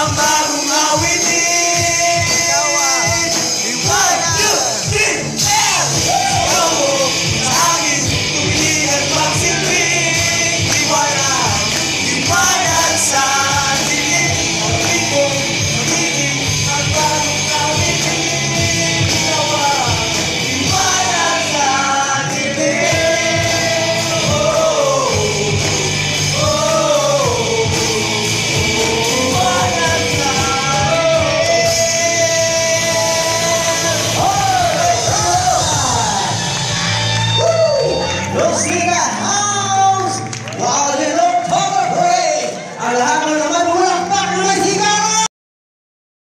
amar uma